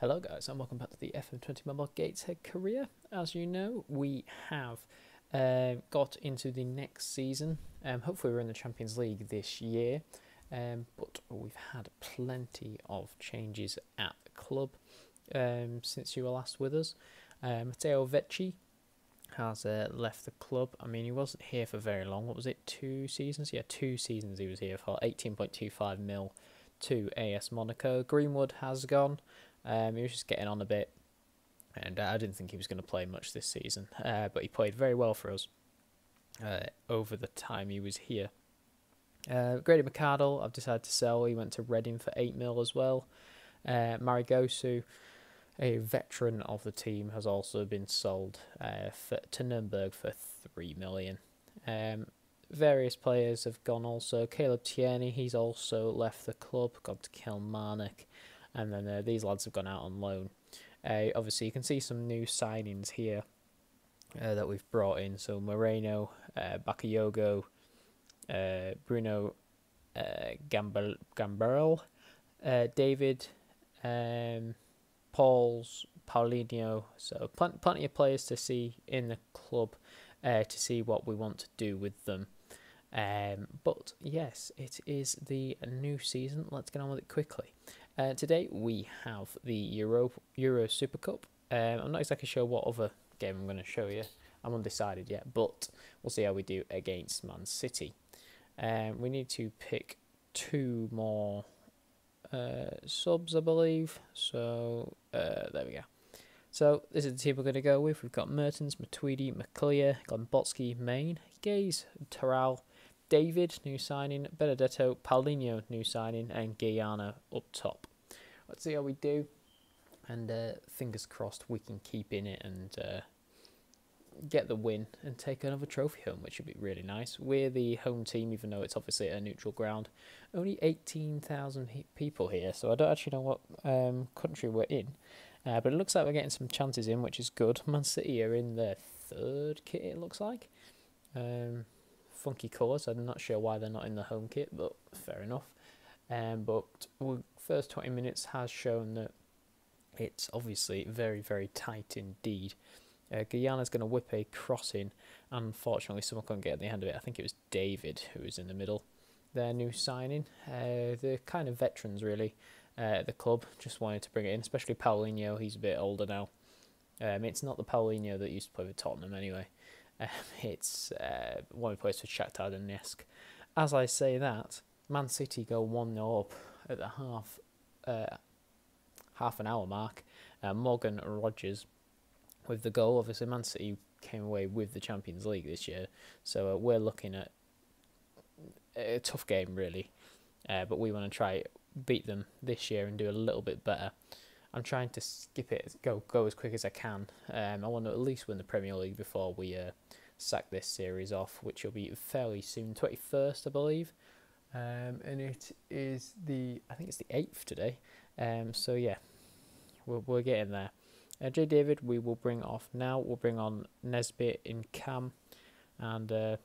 Hello guys and welcome back to the FM20 Mobile Gateshead career. As you know, we have uh, got into the next season. Um, hopefully we're in the Champions League this year, um, but we've had plenty of changes at the club um, since you were last with us. Uh, Matteo Vecchi has uh, left the club. I mean, he wasn't here for very long. What was it, two seasons? Yeah, two seasons he was here for, 18.25 mil to AS Monaco. Greenwood has gone. Um, he was just getting on a bit, and I didn't think he was going to play much this season. Uh, but he played very well for us uh, over the time he was here. Uh, Grady McArdle, I've decided to sell. He went to Reading for eight mil as well. Uh, Marigosu, a veteran of the team, has also been sold uh, for, to Nuremberg for three million. Um, various players have gone also. Caleb Tierney, he's also left the club, gone to Kilmarnock and then uh, these lads have gone out on loan. Uh, obviously, you can see some new signings here uh, that we've brought in. So Moreno, uh, Bakayoko, uh, Bruno uh, Gamberl, uh, David, um, Paul's, Paulinho. So pl- plenty of players to see in the club uh, to see what we want to do with them. Um, but yes, it is the new season. Let's get on with it quickly. Uh, today we have the Euro Euro Super Cup. Um, I'm not exactly sure what other game I'm going to show you. I'm undecided yet, but we'll see how we do against Man City. Um, we need to pick two more uh, subs, I believe. So uh, there we go. So this is the team we're going to go with. We've got Mertens, Matuidi, McClear, Glambotsky, Main, Gaze, Taral, David, new signing, Benedetto, Paulinho, new signing, and Guyana up top. Let's see how we do. And uh, fingers crossed we can keep in it and uh, get the win and take another trophy home, which would be really nice. We're the home team, even though it's obviously a neutral ground. Only 18,000 people here, so I don't actually know what um, country we're in. Uh, but it looks like we're getting some chances in, which is good. Man City are in their third kit, it looks like. Um, funky colours. I'm not sure why they're not in the home kit, but fair enough. Um, but first 20 minutes has shown that it's obviously very, very tight indeed. Uh, Guyana's going to whip a cross in. Unfortunately, someone couldn't get at the end of it. I think it was David who was in the middle. Their new signing. Uh, they're kind of veterans, really, uh, at the club. Just wanted to bring it in, especially Paulinho. He's a bit older now. Um, it's not the Paulinho that used to play with Tottenham anyway. Um, it's uh, one the plays for Shakhtar Donetsk. As I say that, Man City go 1 0 up at the half uh, half an hour mark. Uh, Morgan Rogers with the goal. Obviously, Man City came away with the Champions League this year, so uh, we're looking at a tough game, really. Uh, but we want to try beat them this year and do a little bit better. I'm trying to skip it, go go as quick as I can. Um, I want to at least win the Premier League before we uh, sack this series off, which will be fairly soon, 21st, I believe. Um, and it is the, I think it's the 8th today. Um, so yeah, we're, we're getting there. Uh, J. David, we will bring off now. We'll bring on Nesbitt in cam, and uh,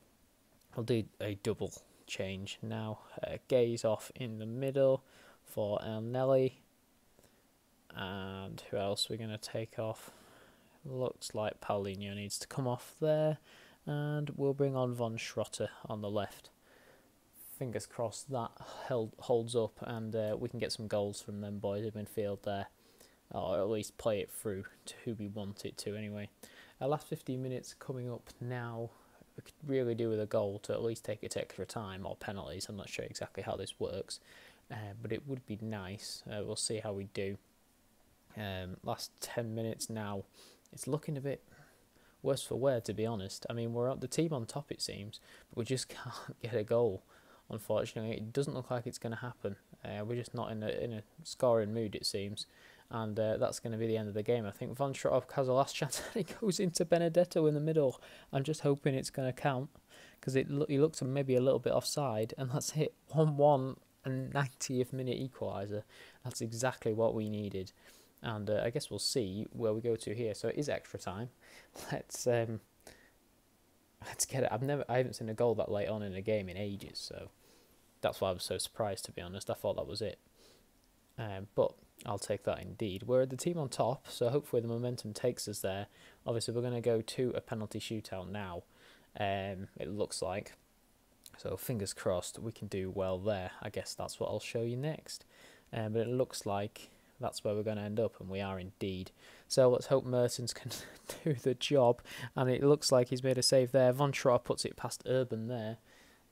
I'll do a double change now. Uh, Gaze off in the middle for El Nelly and who else we're going to take off? Looks like Paulinho needs to come off there. And we'll bring on Von Schrotter on the left. Fingers crossed that held, holds up and uh, we can get some goals from them boys in midfield there. Or at least play it through to who we want it to anyway. Our last 15 minutes coming up now. We could really do with a goal to at least take it extra time or penalties. I'm not sure exactly how this works. Uh, but it would be nice. Uh, we'll see how we do. Um, last 10 minutes now, it's looking a bit worse for wear, to be honest. I mean, we're at the team on top, it seems, but we just can't get a goal. Unfortunately, it doesn't look like it's going to happen. Uh, we're just not in a in a scoring mood, it seems, and uh, that's going to be the end of the game. I think Von Schrotter has a last chance, and he goes into Benedetto in the middle. I'm just hoping it's going to count because it lo- he looks maybe a little bit offside, and that's it. One one and 90th minute equaliser. That's exactly what we needed and uh, I guess we'll see where we go to here. So it is extra time. Let's um, let's get it. I've never, I haven't seen a goal that late on in a game in ages, so that's why I was so surprised. To be honest, I thought that was it. Um, but I'll take that indeed. We're the team on top, so hopefully the momentum takes us there. Obviously, we're going to go to a penalty shootout now, um, it looks like. So fingers crossed we can do well there. I guess that's what I'll show you next. Um, but it looks like that's where we're going to end up, and we are indeed. So let's hope Mertens can do the job. And it looks like he's made a save there. Von Trott puts it past Urban there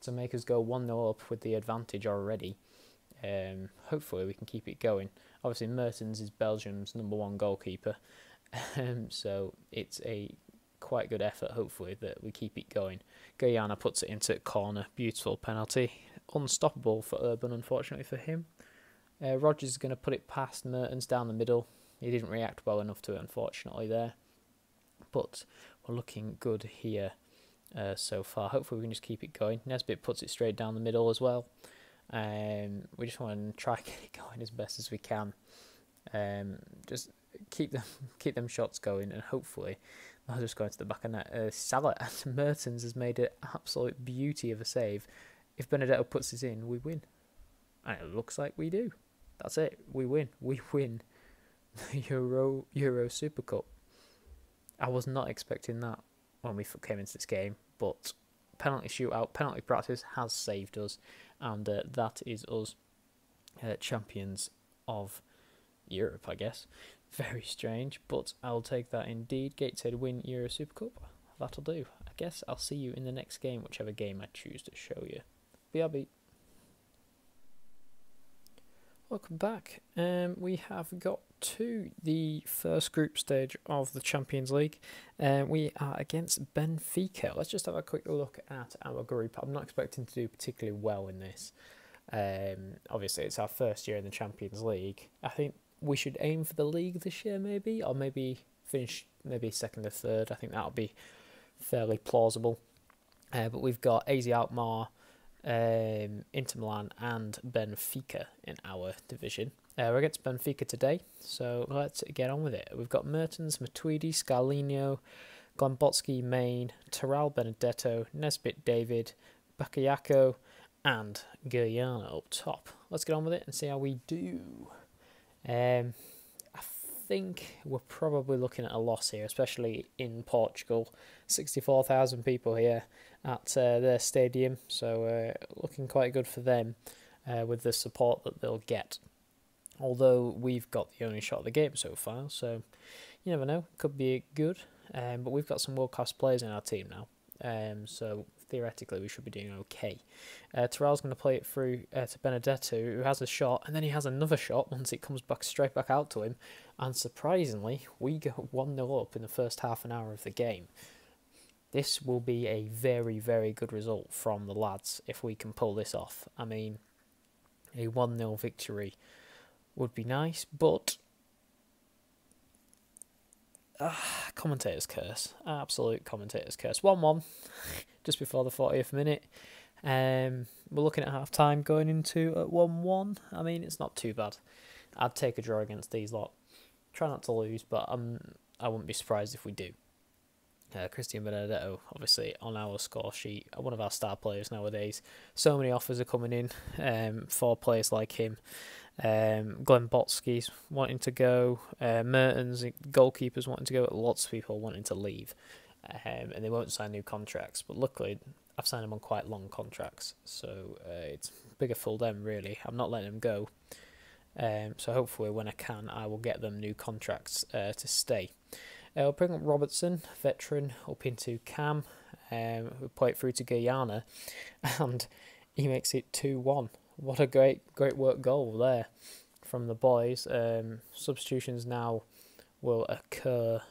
to make us go 1 0 up with the advantage already. Um, hopefully we can keep it going. Obviously, Mertens is Belgium's number one goalkeeper, um, so it's a quite good effort. Hopefully that we keep it going. Guyana puts it into a corner, beautiful penalty, unstoppable for Urban. Unfortunately for him, uh, Rogers is going to put it past Mertens down the middle. He didn't react well enough to it, unfortunately there, but we're looking good here. Uh, so far. Hopefully, we can just keep it going. Nesbitt puts it straight down the middle as well. Um, we just want to try and get it going as best as we can. Um, just keep them keep them shots going, and hopefully they'll just go into the back of net. Uh, Salah and Mertens has made an absolute beauty of a save. If Benedetto puts this in, we win, and it looks like we do. That's it. We win. We win the Euro Euro Super Cup. I was not expecting that when we came into this game, but penalty shootout, penalty practice has saved us, and uh, that is us uh, champions of Europe, I guess. Very strange, but I'll take that indeed. Gateshead win Euro Super Cup. That'll do. I guess I'll see you in the next game, whichever game I choose to show you. BRB. Welcome back. Um, we have got to the first group stage of the Champions League. Uh, we are against Benfica. Let's just have a quick look at our group. I'm not expecting to do particularly well in this. Um, obviously, it's our first year in the Champions League. I think we should aim for the league this year, maybe, or maybe finish maybe second or third. I think that'll be fairly plausible. Uh, but we've got AZ Alkmaar, um, Inter Milan, and Benfica in our division. Uh, we're against Benfica today, so let's get on with it. We've got Mertens, Matuidi, Scarlinho, Glambotski, Main, Terral, Benedetto, Nesbitt, David, Bakayoko, and Guyana up top. Let's get on with it and see how we do. Um, think we're probably looking at a loss here, especially in Portugal. 64,000 people here at uh, their stadium, so uh, looking quite good for them uh, with the support that they'll get although we've got the only shot of the game so far, so you never know, could be good. Um, but we've got some world class players in our team now, um, so theoretically we should be doing okay. Uh, Terrell's going to play it through uh, to Benedetto, who has a shot, and then he has another shot once it comes back straight back out to him. And surprisingly, we go 1 0 up in the first half an hour of the game. This will be a very, very good result from the lads if we can pull this off. I mean, a 1 0 victory would be nice, but uh, commentator's curse, absolute commentator's curse. One-one, just before the fortieth minute. Um, we're looking at half time going into at one-one. I mean, it's not too bad. I'd take a draw against these lot. Try not to lose, but I'm I wouldn't be surprised if we do. Uh, Christian Benedetto, obviously on our score sheet, one of our star players nowadays. So many offers are coming in um, for players like him. Um, Glambotski's wanting to go. Uh, Mertens, goalkeepers wanting to go. Lots of people wanting to leave. Um, and they won't sign new contracts. But luckily, I've signed them on quite long contracts. So uh, it's bigger for them, really. I'm not letting them go. Um, so hopefully, when I can, I will get them new contracts uh, to stay. Uh, will bring up Robertson, veteran, up into Cam, um, who play it through to Guyana, and he makes it 2 1 what a great great work goal there from the boys. Um, substitutions now will occur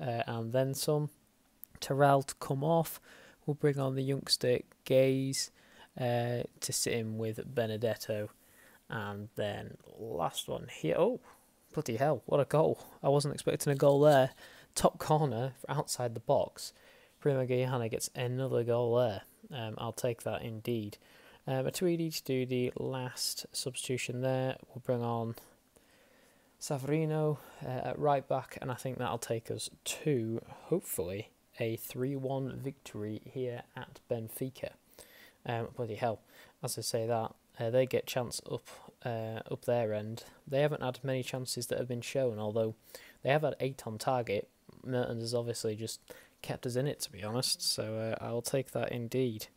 uh, and then some. Terrell to come off We'll bring on the youngster Gaze uh, to sit in with Benedetto. And then last one here. Oh, bloody hell, what a goal. I wasn't expecting a goal there. Top corner outside the box. Primo Guyana gets another goal there. Um, I'll take that indeed. Um, Matuidi to do the last substitution there. We'll bring on Savarino uh, at right back, and I think that'll take us to, hopefully, a 3 1 victory here at Benfica. Um, bloody hell. As I say that, uh, they get chance up uh, up their end, they haven't had many chances that have been shown. Although they have had eight on target, Mertens has obviously just kept us in it, to be honest. So uh, I'll take that indeed.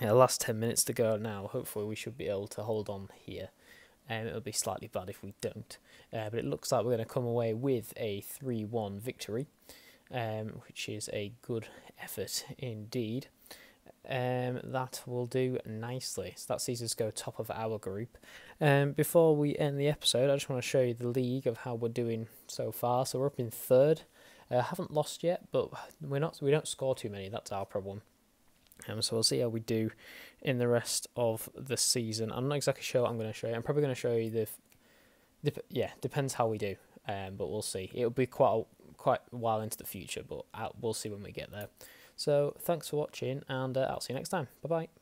Yeah, last ten minutes to go now. Hopefully, we should be able to hold on here. Um, it'll be slightly bad if we don't. Uh, but it looks like we're going to come away with a 3 1 victory, um, which is a good effort indeed. Um, that will do nicely. So that sees us go top of our group. Um, before we end the episode, I just want to show you the league of how we're doing so far. So we're up in third. Uh, haven't lost yet, but we're not. We don't score too many. That's our problem. Um, so we'll see how we do in the rest of the season. I'm not exactly sure what I'm going to show you. I'm probably going to show you the, yeah, depends how we do. Um, but we'll see. It'll be quite a, quite a while into the future, but I'll, we'll see when we get there. So thanks for watching, and uh, I'll see you next time. Bye bye.